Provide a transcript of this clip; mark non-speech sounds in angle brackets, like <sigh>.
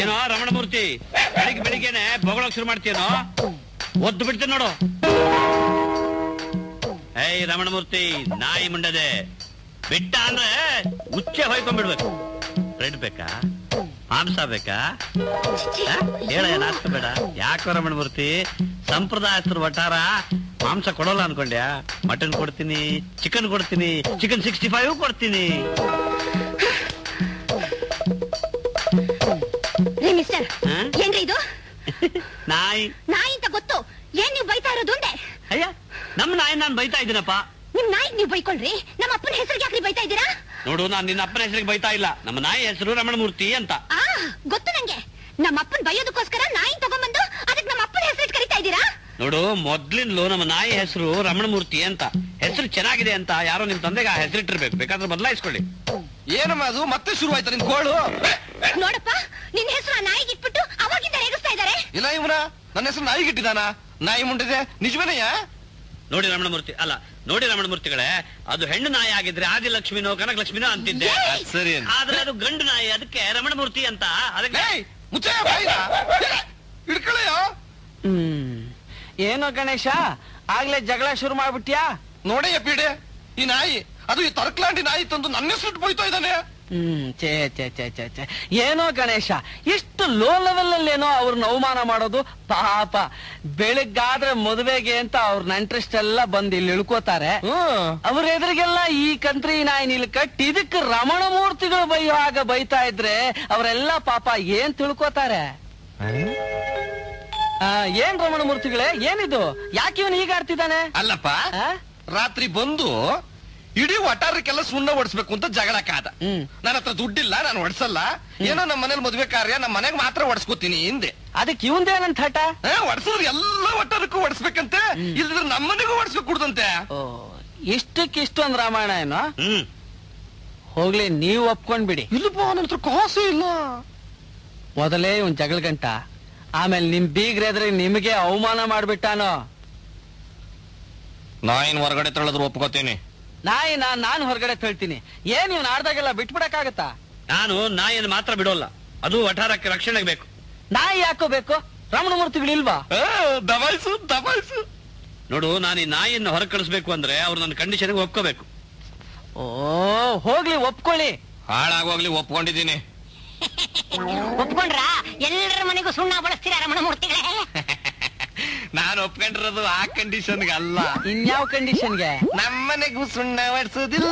ಏನೋ ರಮಣಮೂರ್ತಿ, ಬೆಳಿಗ್ಗೆ ಬೆಳಿಗ್ಗೆನೆ ಬೊಗಳೋಕ್ ಶುರು ಮಾಡ್ತೀನೋ ಒದ್ದು ಬಿಡ್ತೀನಿ ನೋಡು. ಏಯ್ ರಮಣಮೂರ್ತಿ, ನಾಯಿ ಮುಂಡದೆ. ಬಿಟ್ಟ ಅಂದ್ರೆ ಉಚ್ಚೆ ಹೊಯ್ಕೊಂಡ್ಬಿಡ್ಬೇಕು. ಬ್ರೆಡ್ ಬೇಕಾ? ಮಾಂಸ ಬೇಕಾ? ಹೇಳ ಹೇಳ ಬೇಡ. ಯಾಕೋ ರಮಣಮೂರ್ತಿ, ಸಂಪ್ರದಾಯಸ್ಥರು ವಟಾರ ಮಾಂಸ ಕೊಡೋಲ್ಲ ಅನ್ಕೊಂಡ್ಯಾ? ಮಟನ್ ಕೊಡ್ತೀನಿ ಚಿಕನ್ ಕೊಡ್ತೀನಿ ಚಿಕನ್ ಸಿಕ್ಸ್ಟಿ ಫೈವ್ ಕೊಡ್ತೀನಿ. ರೀ ಮಿಸ್ಟರ್ ಏನ್ರಿ ಇದು? <laughs> ನಾಯಿ. ನಾಯಿ ಅಂತ ಗೊತ್ತು. ಏನ್ ನೀವು ಬೈತಾ ಇರೋದು ಒಂದೇ ಅಯ್ಯ ನಮ್ಮ ನಾಯಿ ನಾನು ಬೈತಾ ಇದ್ದೀನಪ್ಪ. ನಿಮ್ ನಾಯಿ ನೀವು ಬೈಕೊಳ್ರಿ ನಮ್ಮ ಅಪ್ಪನ ಹೆಸರಿಗೆ ಯಾಕ್ರಿ ಬೈತಾ ಇದ್ದೀರಾ? ನೋಡು ನಾನು ನಿನ್ನ ಅಪ್ಪನ ಹೆಸರಿಗೆ ಬೈತಾ ಇಲ್ಲ. ನಮ್ಮ ನಾಯಿ ಹೆಸರು ರಮಣಮೂರ್ತಿ ಅಂತ. ಆ ಗೊತ್ತು ನಂಗೆ. ನಮ್ಮ ಅಪ್ಪನ ಬೈಯೋದಕ್ಕೋಸ್ಕರ ನಾಯಿ ತಗೊಂಬಂದು ಅದಕ್ಕೆ ನಮ್ಮ ಅಪ್ಪನ ಹೆಸರು ಕರಿತಾ ಇದ್ದೀರಾ? ನೋಡು ಮೊದ್ಲಿಂದಲೂ ನಮ್ಮ ನಾಯಿ ಹೆಸರು ರಮಣಮೂರ್ತಿ ಅಂತ. ಹೆಸರು ಚೆನ್ನಾಗಿದೆ ಅಂತ ಯಾರೋ ನಿಮ್ ತಂದೆಗೆ ಆ ಹೆಸರಿಟ್ಟಿರ್ಬೇಕು ಬೇಕಾದ್ರೆ ಬದಲಾಯಿಸ್ಕೊಳ್ಳಿ. ಏನಮ್ಮ ಅದು? ಮತ್ತೆ ಶುರು ಆಯ್ತಾ ನಿನ್ ಗೋಳು? ನೋಡಪ್ಪ ನಿನ್ ಹೆಸರು ಆ ನಾಯಿಗೆ ಇಟ್ಬಿಟ್ಟು ಅವಾಗಿಂದ ರೇಗಿಸ್ತಾ ಇದ್ದಾರೆ. ಇಲ್ಲ ಇವನ? ನನ್ನ ಹೆಸರು ನಾಯಿಗೆ ಇಟ್ಟಿದಾನ ನಾಯಿ ಮುಂಡಿದೆ. ನಿಜವೇನಯ್ಯ? ನೋಡಿ ರಮಣಮೂರ್ತಿ ಅಲ್ಲ ನೋಡಿ ರಮಣಮೂರ್ತಿಗಳೇ ಅದು ಹೆಣ್ಣು ನಾಯಿ ಆಗಿದ್ರೆ ಆದಿಲಕ್ಷ್ಮಿನೋ ಕನಕಲಕ್ಷ್ಮಿನೋ ಅಂತಿದ್ದೆ! ಸರಿ ಆದ್ರೆ ಅದು ಗಂಡು ನಾಯಿ ಅದಕ್ಕೆ ರಮಣಮೂರ್ತಿ ಅಂತ. ಅದಕ್ಕೆ ಹ್ಮ್. ಏನೋ ಗಣೇಶ ಆಗ್ಲೇ ಜಗಳ ಶುರು ಮಾಡ್ಬಿಟ್ಯಾ? ನೋಡಯ್ಯ ಪೀಡೆ. ಈ ನಾಯಿ ಅದು ಈ ತರ್ಕಲಾಂಡಿ ನಾಯಿ ತಂದು ನನ್ನ ಹೆಸರು ಬೈತಾ ಇದ್ದಾನೆ. ಹ್ಮ್ ಚೇ ಚೇ ಚೇ ಚೇ ಚೇ ಏನೋ ಗಣೇಶ ಇಷ್ಟು ಲೋ ಲೆವೆಲ್ ಅಲ್ಲಿ ಏನೋ ಅವ್ರನ್ನ ಅವಮಾನ ಮಾಡೋದು? ಪಾಪ. ಬೆಳಿಗ್ಗಾದ್ರೆ ಮದುವೆಗೆ ಅಂತ ಅವ್ರ ನಂಟ್ರೆಸ್ಟ್ ಎಲ್ಲ ಬಂದು ಇಲ್ಲಿ ಇಳ್ಕೋತಾರೆ. ಅವ್ರ ಎದುರಿಗೆಲ್ಲ ಈ ಕಂತ್ರಿ ನಾಯಿ ನಿಲ್ ಕಟ್ಟಿ ಇದಕ್ಕೆ ರಮಣ ಮೂರ್ತಿಗಳು ಬೈಯೋ ಆಗ ಬೈತಾ ಇದ್ರೆ ಅವರೆಲ್ಲ ಪಾಪ ಏನ್ ತಿಳ್ಕೋತಾರೆ? ಆ, ಏನ್ ರಮಣ ಮೂರ್ತಿಗಳೇ? ಏನಿದು? ಯಾಕೆ ಇವನು ಹೀಗೆ ಆಡ್ತಿದ್ದಾನೆ ಅಲ್ಲಪ್ಪ? ರಾತ್ರಿ ಬಂದು ಇಡೀ ವಟಾರಕ್ಕೆಲ್ಲ ಸುಣ್ಣ ಹೊಡಿಸ್ಬೇಕು ಅಂತ ಜಗಳ ಕಾದ. ಹ್ಮ್. ನನ್ನ ಹತ್ರ ದುಡ್ಡಿಲ್ಲ ನಾನು ಹೊಡ್ಸಲ್ಲ ಏನೋ ನಮ್ಮ ಮನೇಲಿ ಮದ್ವೆ ಕಾರ್ಯ ನಮ್ಮ ಮನೆಗೆ ಮಾತ್ರ ಹೊಡ್ಸ್ಕೊತೀನಿ ಹಿಂದೆ. ಅದಕ್ಕೆ ಇವಂದೇನಂತ ಹಠ? ಹೊಡ್ಸಿದ್ರೆ ಎಲ್ಲ ವಟಾರಕ್ಕೂ ಹೊಡ್ಸ್ಬೇಕಂತೆ ಇಲ್ದಿದ್ರೆ ನಮ್ಮನೆಗೂ ಹೊಡ್ಸ್ಬೇಕು ಕುಡ್ದಂತೆ. ಇಷ್ಟಕ್ಕಿಷ್ಟು ಇಷ್ಟಕ್ಕಿಷ್ಟೊಂದ್ ರಾಮಾಯಣ ಏನೋ? ಹೋಗ್ಲಿ ನೀವು ಒಪ್ಕೊಂಡ್ಬಿಡಿ. ಇಲ್ಲಪ್ಪ ನನ್ನ ಹತ್ರ ಕಾಸು ಇಲ್ಲ. ಮೊದಲೇ ಇವನ್ ಜಗಳ ಗಂಟ. ಆಮೇಲೆ ನಿಮ್ ಬೀಗ್ರೆದ್ರೆ ನಿಮಗೆ ಅವಮಾನ ಮಾಡ್ಬಿಟ್ಟಾನೋ? ಇನ್ ಹೊರಗಡೆ ತಳ್ಳದ್ರು ಒಪ್ಕೋತೀನಿ. ನಾಯಿ ನಾನ್ ನಾನು ಹೊರಗಡೆ ತಳ್ತೀನಿ. ಏನ್ ಇವ್ನ ಆಡ್ದಾಗೆಲ್ಲ ಬಿಟ್ಬಿಡಕ್ಕಾಗತ್ತಾ? ನಾನು ನಾಯಿಯನ್ನು ಮಾತ್ರ ಬಿಡೋಲ್ಲ. ಅದು ವಠಾರಕ್ಕೆ ರಕ್ಷಣೆಗೆ ಬೇಕು. ನಾಯಿ ಯಾಕೋ ಬೇಕು? ರಮಣಮೂರ್ತಿಗಳಿಲ್ವಾ ದಬಾಯಿಸು ದಬಾಯಿಸು ನೋಡು ನಾನು ಈ ನಾಯಿಯನ್ನು ಹೊರ ಕಳಿಸ್ಬೇಕು ಅಂದ್ರೆ ಅವ್ರು ನನ್ನ ಕಂಡೀಷನ್ಗೆ ಒಪ್ಕೋಬೇಕು. ಓ ಹೋಗ್ಲಿ ಒಪ್ಕೊಳ್ಳಿ. ಹಾಳಾಗೋಗ್ಲಿ ಒಪ್ಕೊಂಡಿದ್ದೀನಿ. ಒಪ್ಕೊಂಡ್ರ? ಎಲ್ಲರ ಮನೆಗೂ ಸುಣ್ಣ ಬಳಸ್ತೀರಾ ರಮಣ ಮೂರ್ತಿಗಳೇ? ನಾನು ಒಪ್ಕೊಂಡಿರೋದು ಆ ಕಂಡೀಷನ್ಗೆ ಅಲ್ಲ. ಇನ್ಯಾವ ಕಂಡೀಷನ್ಗೆ ನಮ್ಮನೆಗೂ ಸುಣ್ಣ ಹೊಡ್ಸೋದಿಲ್ಲ